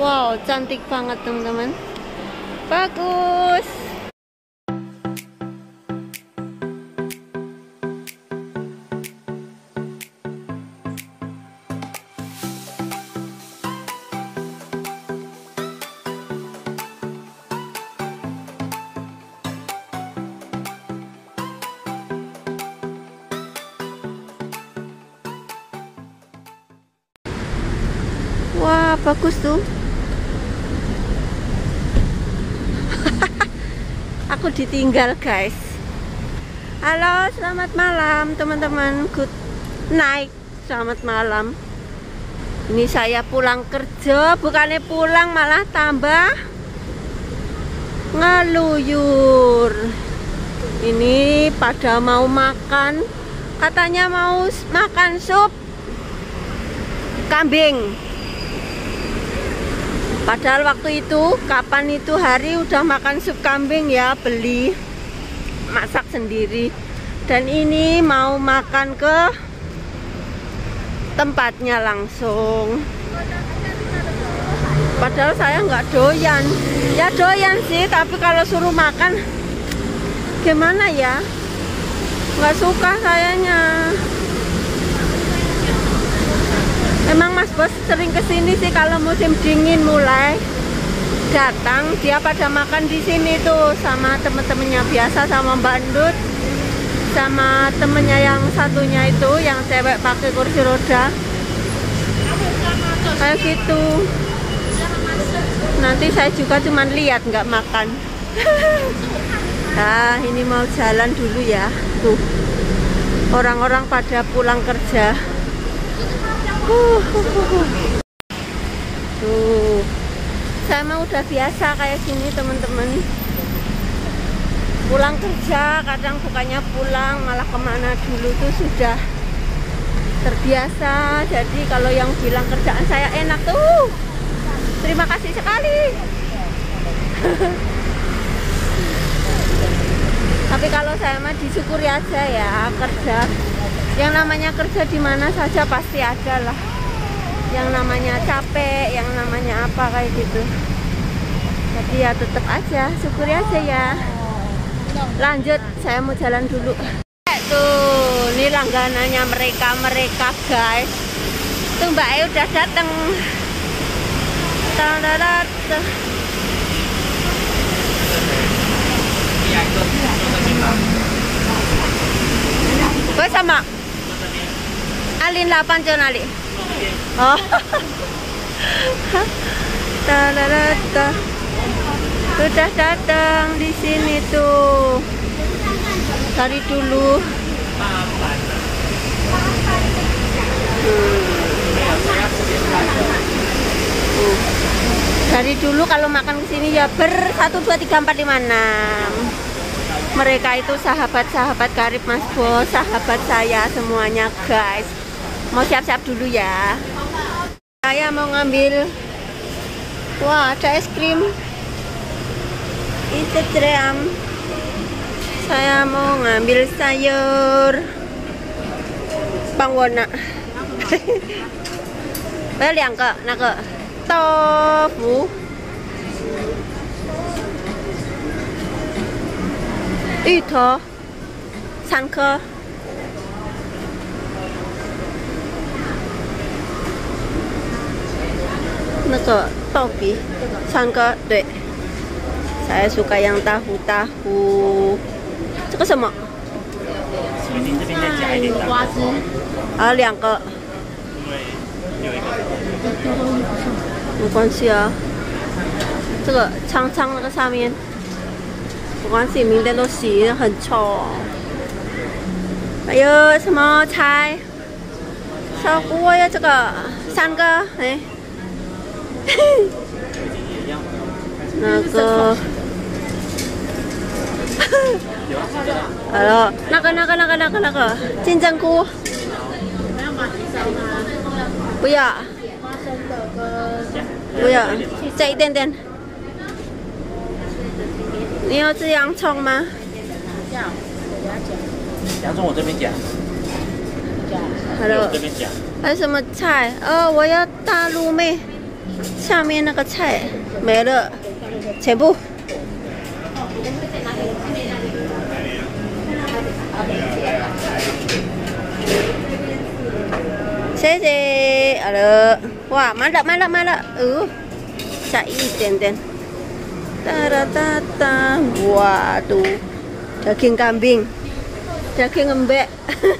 Wow, cantik banget teman-teman. Bagus. Wah, bagus tuh. Aku ditinggal, guys. Halo, selamat malam, teman-teman. Good night. Selamat malam. Ini saya pulang kerja, bukannya pulang malah tambah ngeluyur. Ini pada mau makan, katanya mau makan sup kambing. Padahal waktu itu, kapan itu hari udah makan sup kambing ya, beli masak sendiri. Dan ini mau makan ke tempatnya langsung. Padahal saya nggak doyan. Ya doyan sih, tapi kalau suruh makan gimana ya? Nggak suka sayanya. Emang Mas Bos sering ke sini sih kalau musim dingin mulai datang. Dia pada makan di sini tuh sama temen-temennya biasa sama Mbak Ndut sama temennya yang satunya itu yang cewek pakai kursi roda. Kayak gitu. Nanti saya juga cuman lihat nggak makan. Nah ini mau jalan dulu ya. Tuh orang-orang pada pulang kerja Tuh, saya mah udah biasa kayak gini teman-teman. Pulang kerja, kadang bukannya pulang, malah ke mana dulu tuh sudah terbiasa. Jadi kalau yang bilang kerjaan saya enak tuh, terima kasih sekali. Tapi kalau saya mah disyukuri aja ya kerja yang namanya kerja di mana saja pasti ada lah. Yang namanya capek yang namanya apa kayak gitu. Jadi ya tetap aja syukuri aja ya. Lanjut saya mau jalan dulu. Tuh ini langganannya mereka mereka guys. Tuh mbak E udah dateng. 为什 kali 8 jo nali. Oh. Sudah datang di sini tuh. Cari dulu. Hmm. Cari dulu kalau makan ke sini ya ber 1 2 3 4 5 6 mereka itu sahabat-sahabat karib mas bos sahabat saya semuanya guys mau siap-siap dulu ya. Saya mau ngambil wah ada es krim. Instagram saya mau ngambil sayur. Pangwona Bel yang ke, nak ke tofu. Itu, sanke. 芋头三颗，那个豆皮三个，对，saya suka yang tahu tahu。这个什么？您这边再加一点蛋瓜子，啊，两个，因为有一个没关系啊。这个长长那个上面。没关系，明天都洗很丑。还有什么菜？小锅呀，这个三个，哎，那个，好了，那个那个那个那个那个金针菇？不要不要，再一点点。你要吃洋葱吗？洋葱我这边夹，讲，好了我这，边夹。还有什么菜？呃，我要大卤面。下面那个菜没了，全部。谢谢，好了，哇，买了买了买了，哦，再一点点。哒哒哒哒，waduh, daging kambing, daging embek.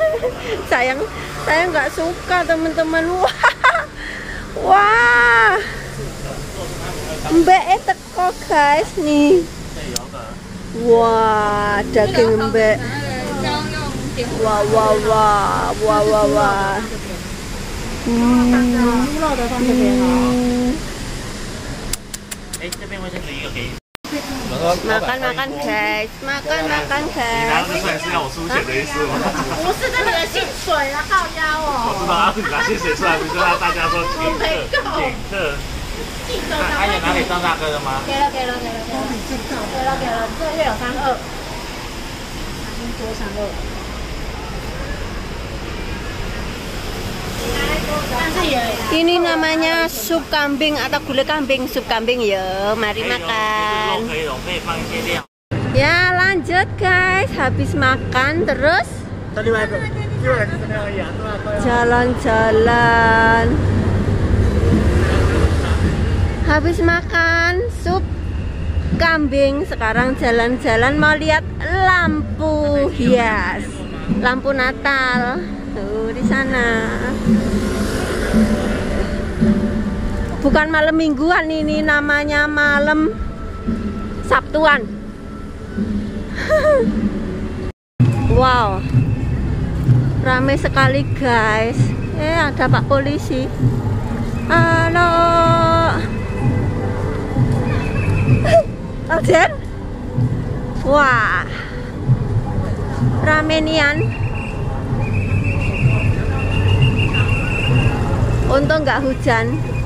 Sayang, saya nggak suka teman-teman. Wah, Wah. Mbak eh teko guys nih. Wah, daging mbak. Wah, wah, wah, wah, wah, wah. Hmm. Hmm. Makan makan guys, makan makan 你拿.这出来是要我出钱的意思吗？不是这你的薪水啊，靠腰我知哦。道啊，你拿薪水出来，不是让大家说请客请客。记得那还有哪里张大哥的吗？给了给了给了给了，给了给了，这月有三二，多三二。Ini namanya sup kambing atau gulai kambing, sup kambing ya. Mari makan. Ya, lanjut guys. Habis makan terus jalan-jalan. Habis makan sup kambing, sekarang jalan-jalan mau lihat lampu hias. Lampu Natal. Tuh di sana. Bukan malam mingguan ini namanya malam Sabtuan. wow. Rame sekali guys. Eh ada Pak Polisi. Halo. Alden. Wah. Rame nian. Untung nggak hujan.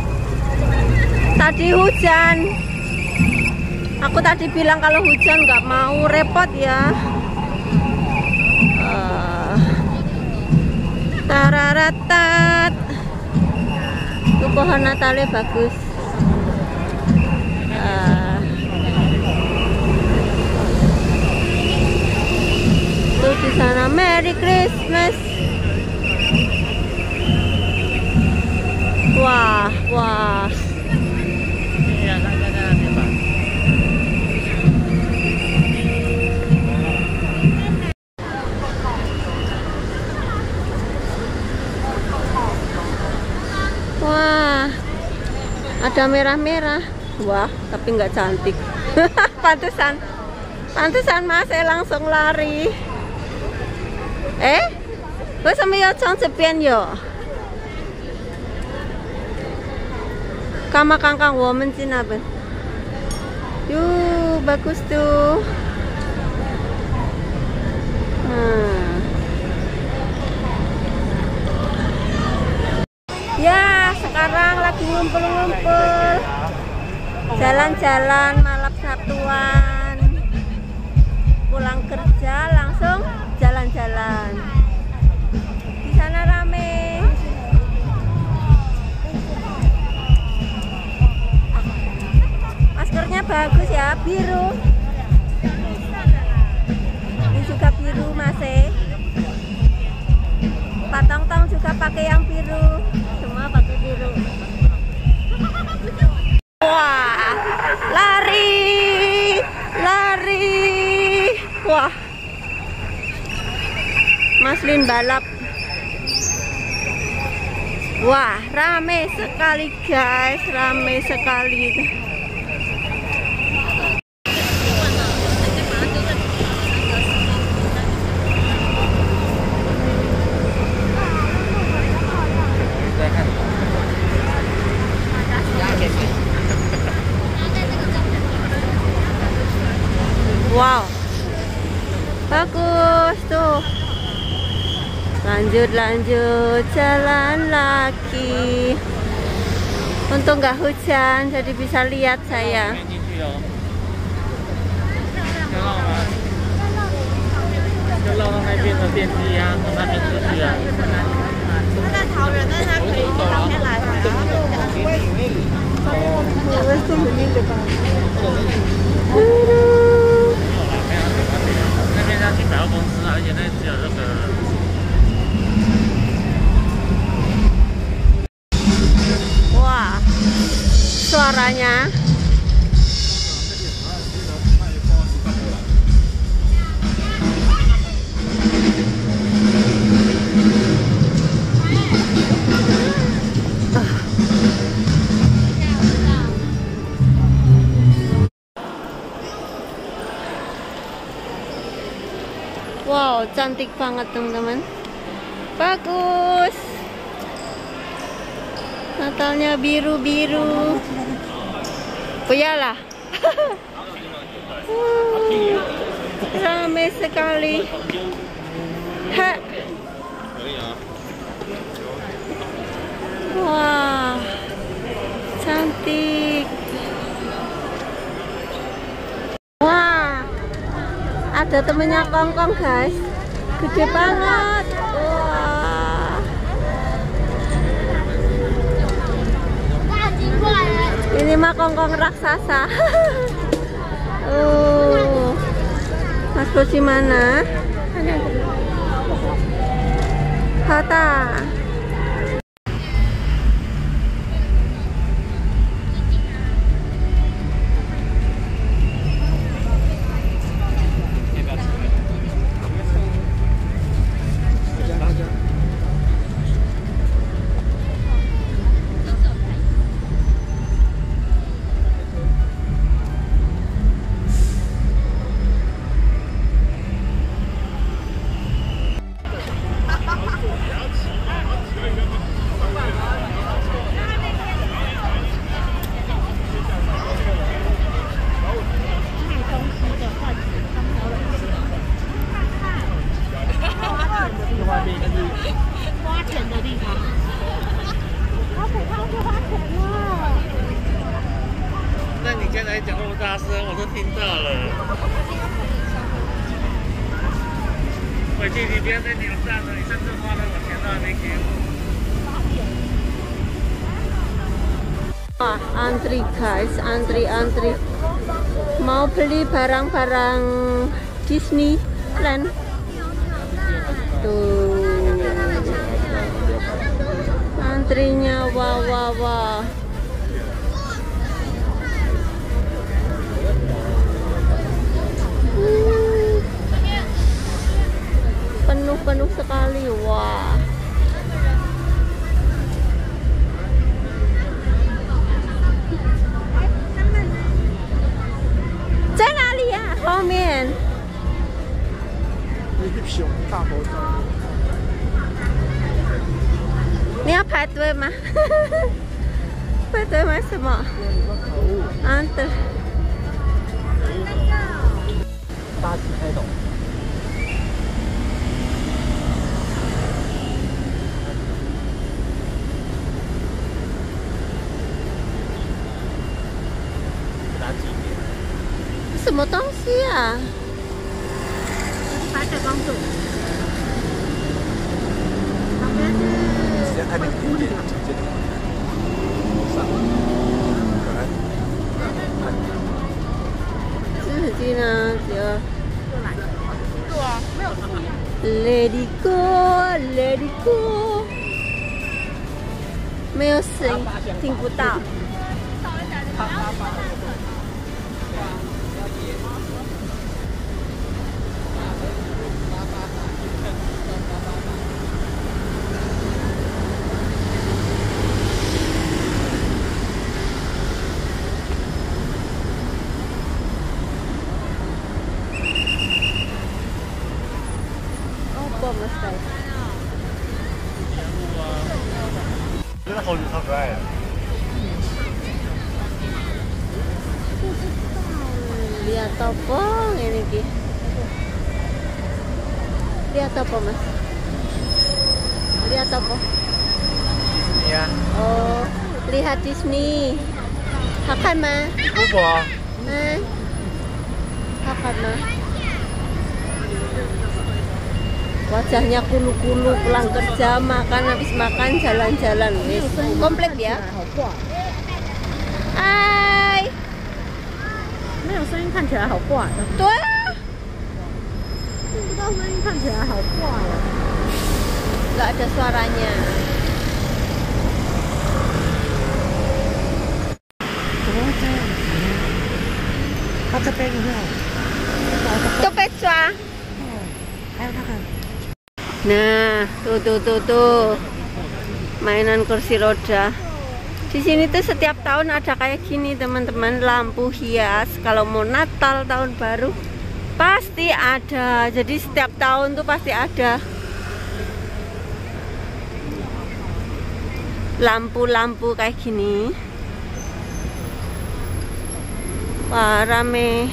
Tadi hujan. Aku tadi bilang kalau hujan nggak mau repot ya. Eh, Tararatat. Itu pohon Natalnya bagus. Eh, Tuh di sana Merry Christmas. Wah, wah. ada merah-merah. Wah tapi nggak cantik. Pantesan. Pantesan mas saya langsung lari. Eh? Gue sama ya, yo cong sepian yo kama kangkang woman sih naben yuk bagus tuh. Hmm. ya sekarang ngumpul-ngumpul. Jalan-jalan malam Sabtuan. Pulang kerja langsung jalan-jalan. Di sana rame. Maskernya bagus ya, biru. Ini juga biru, Mas. eh. Pak Tong Tong juga pakai yang biru. Semua pakai biru. Wah, lari, lari. Wah, Maslin balap. Wah, rame sekali guys, rame sekali. Wow. Bagus tuh. Lanjut lanjut jalan lagi. Untung nggak hujan jadi bisa lihat saya. 进去百货公司啊，而且那只有那个。 Wah, suaranya. cantik banget teman-teman. Bagus. Natalnya biru-biru. Puyalah. Uh, Ramai sekali. Ha. Wah, cantik. Wah, ada temennya kongkong guys. Gede banget. Wah. Ini mah kongkong raksasa. oh. Mas Bos di mana? Hata. Wah, antri guys, antri antri. Mau beli barang-barang Disneyland. Tuh. Antrinya wah wah wah. Penuh-penuh sekali, wah. 后面。你去大包装。你要排队吗？排队买什么？啊，对。大吉开。么东西啊？白雪公主。旁边是直接按那个点点，直接上。自己呢，就。Let it go, let it go。没有声音，听不到。 Lihat apa mas? Lihat apa? 呀， Oh, lihat Disney. Hakan mah? 姑婆， Eh? Hakan mah? Wajahnya kulu-kulu pulang kerja makan habis makan jalan-jalan wis komplit ya 好挂。 Hai 没有声音，看起来好怪哦。对 oh, ada suaranya Nah, tuh tuh tuh tuh. Mainan kursi roda. Di sini tuh setiap tahun ada kayak gini, teman-teman, lampu hias kalau mau Natal tahun baru pasti ada. Jadi setiap tahun tuh pasti ada. Lampu-lampu kayak gini. Wah, rame.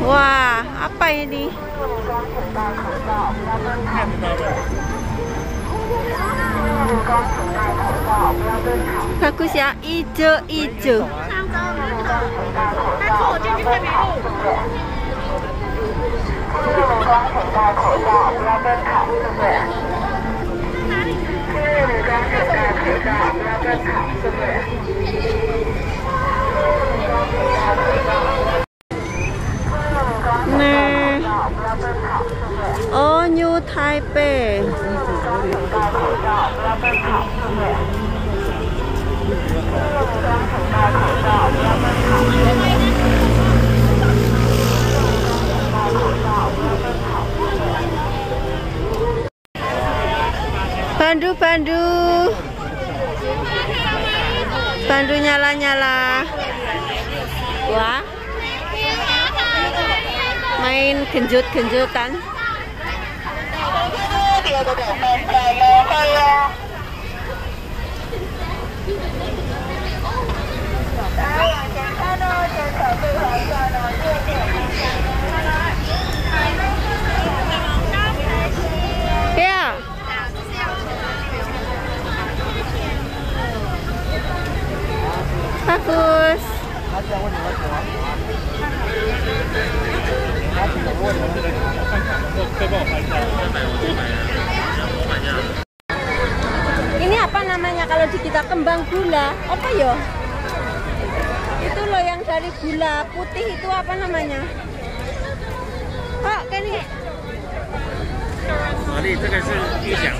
Wah, apa ini? 那故乡一九一九嗯好的谢谢谢谢谢谢谢 Bandu, bandu. Bandu nyala-nyala. Wah. Main genjot-genjotan. Ya. Bagus. 可以帮我拍一下，我买我多买啊，我买一下。 Ini apa namanya kalau di kita kembang gula? Apa yo? Itu loh yang dari gula putih itu apa namanya? Oh, ini 玛丽，这个是预想